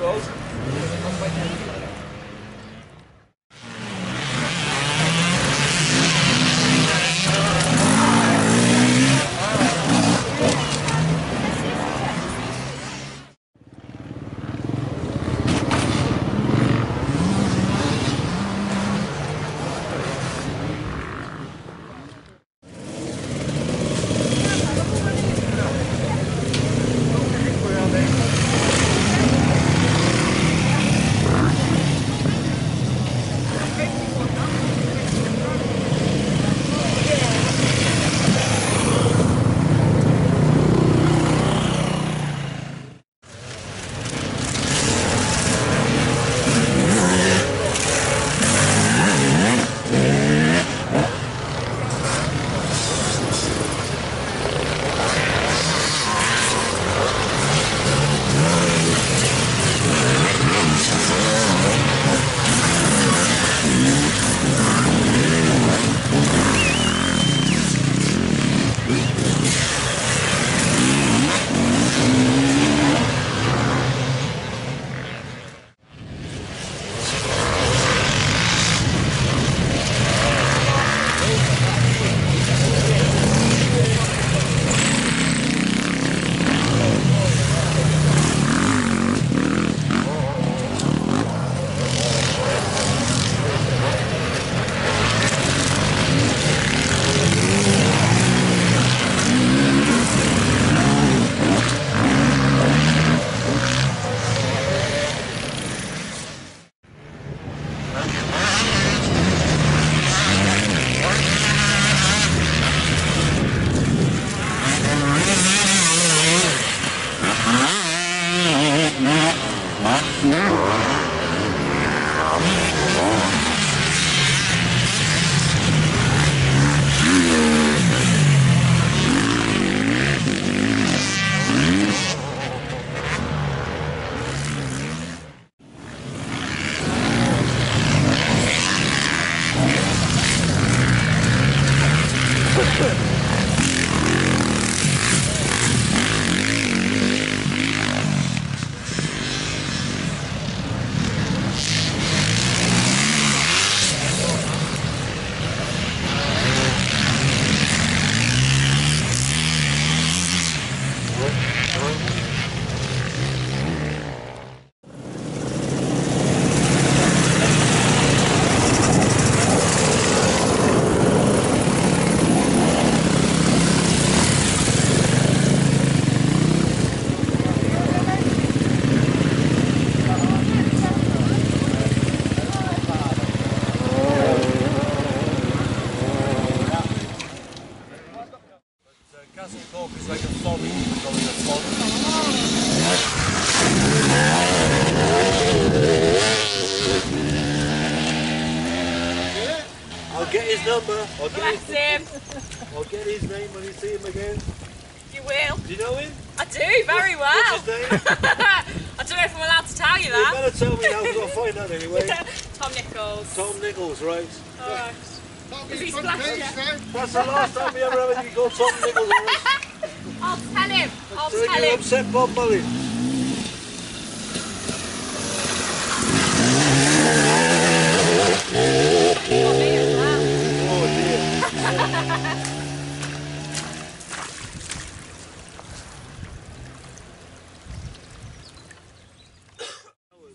lo usan. Get his number. I'll get Bless his, him. I'll get his name when you see him again. You will. Do you know him? I do, very well. What's his name? I don't know if I'm allowed to tell you that. You better tell me now, because I'll find out anyway. Tom Nichols. Tom Nichols, right? Alright. That'll Is be he front splashed yet? That's the last time we ever have anything called Tom Nichols. I'll tell him. I'll So tell you him. upset Bob Mullen. For me as well. Oh dear.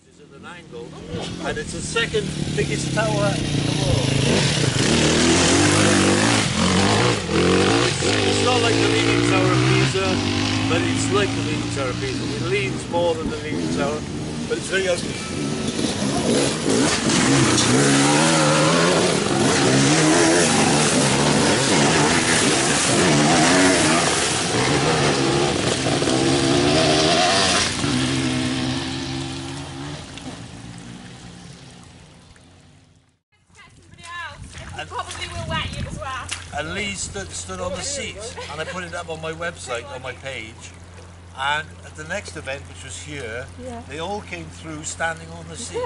is at an angle, and it's the second biggest tower in the world. It's, it's not like the Leaning Tower of Pisa, but it's like the Leaning Tower of Pisa. It leans more than the Leaning Tower, but it's very ugly. Get somebody else. It probably will wet you as well. And Lee stood, stood on the seat, and I put it up on my website, on my page. And at the next event, which was here, they all came through standing on the seat.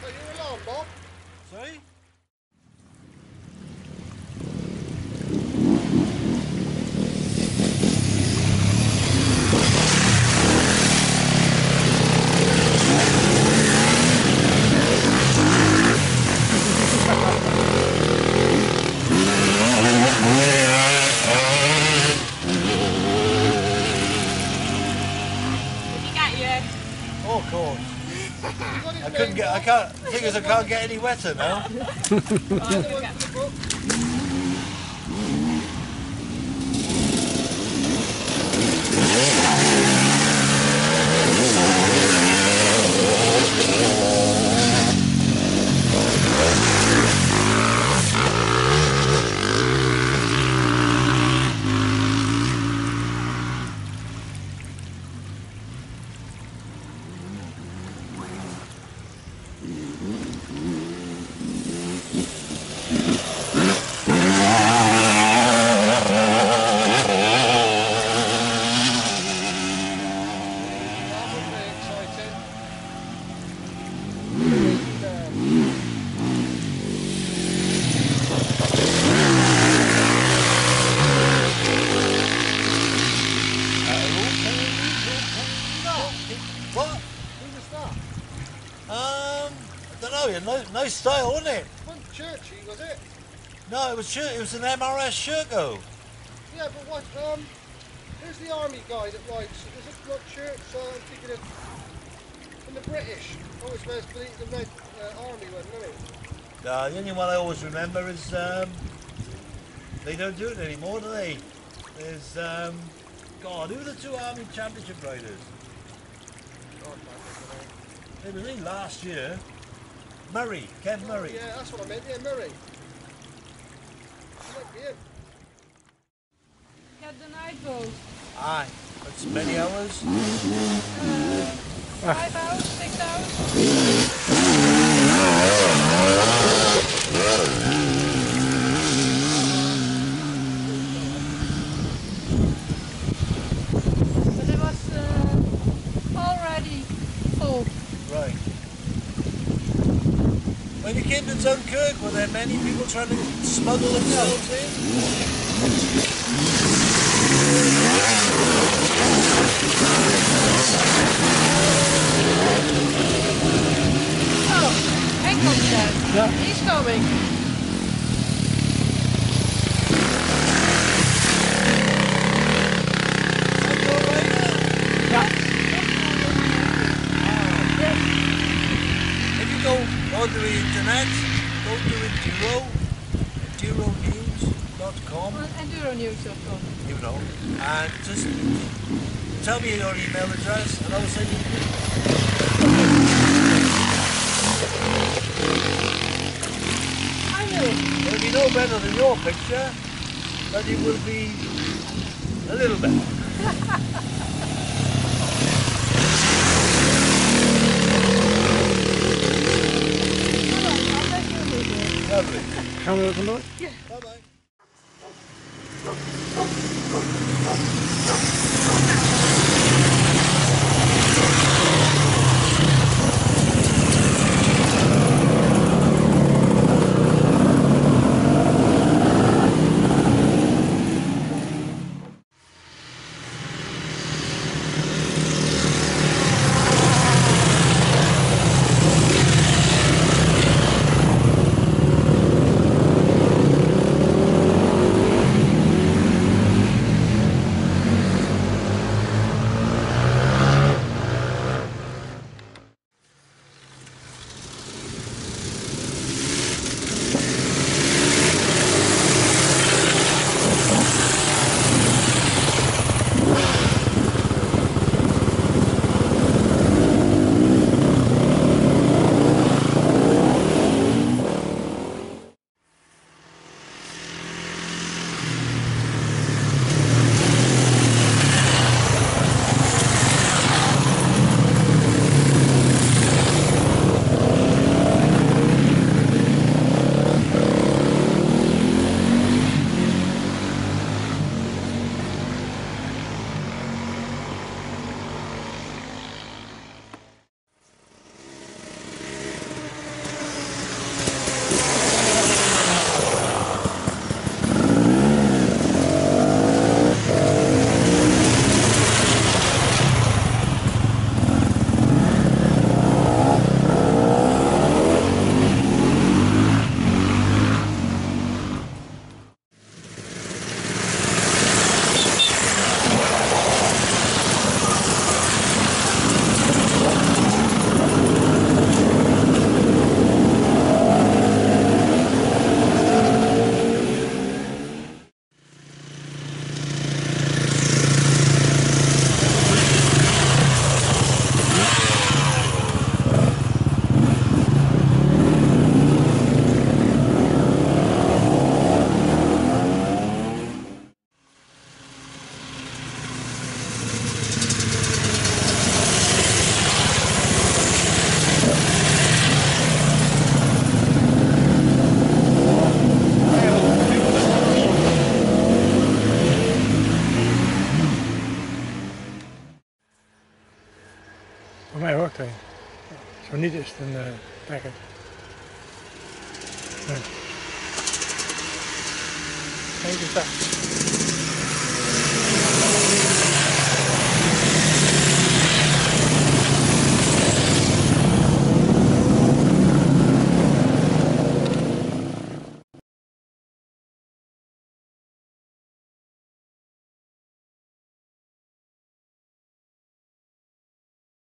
So you're alone, Bob. Sorry? Did he get you? Oh, of course. Couldn't get. I can't. Thing I can't get any wetter now. Right, you'll get The book. That was very exciting. What? Who was that? Um, I don't know. Nice, nice style, wasn't it? Wasn't Churchy, was it? No, it was shirt. It was an MRS Sherco. Yeah, but what, um, who's the army guy that rides? Is it not Church? Uh, I'm thinking of, from the British. Always wears the, the red uh, army one, doesn't he? Uh, the only one I always remember is um, they don't do it anymore, do they? There's um, God, who are the two Army Championship riders? God, man, It was in last year. Murray, Ken Oh, Murray. yeah, that's what I meant. Yeah, Murray. Might be him. Get the night boat. Aye, that's many hours. Uh, five hours, six hours. But it was uh, already full. Right. When you came to Dunkirk, were there many people trying to smuggle themselves in? Oh, Henk comes down. Yeah. He's coming. Are you all right now? If you go onto the internet, go to Enduro, enduronews.com, On enduronews.com. you know, and just tell me your email address and I will send you I will. It'll be no better than your picture, but it will be a little better. Hold on, I'll let you do it. Lovely. Gaan we er vandoor? Bye bye. Voor niet is, een uh, eh, trekker. het. Ja. Kijk eens daar.